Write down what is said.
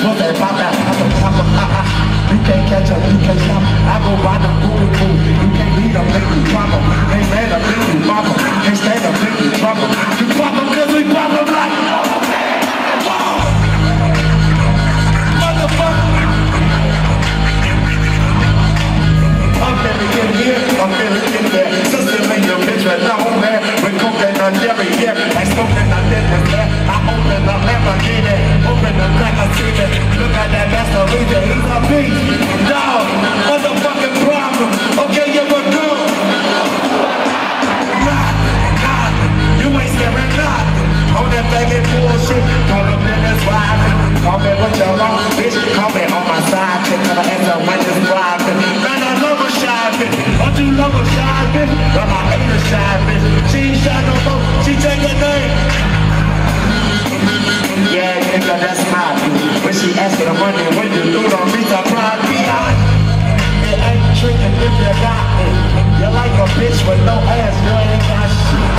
Once they pop out, pop out, pop ha ha You can't catch up, you can't stop I go by the booty cool You can't beat up, make you drop em Ain't mad up, make you mama Can't stand up, make you trouble You pop em cause we pop em like I'm feeling in there, sister, make your bitch right now, man. We coke and on every year, I smoke bitch, by my other side bitch. She ain't shot no more, she take a name. Yeah, nigga, that's my dude. When she asked for the money, when the dude on me, I pride be on. It ain't tricking if you got it. You're like a bitch with no ass, girl, ain't got shit.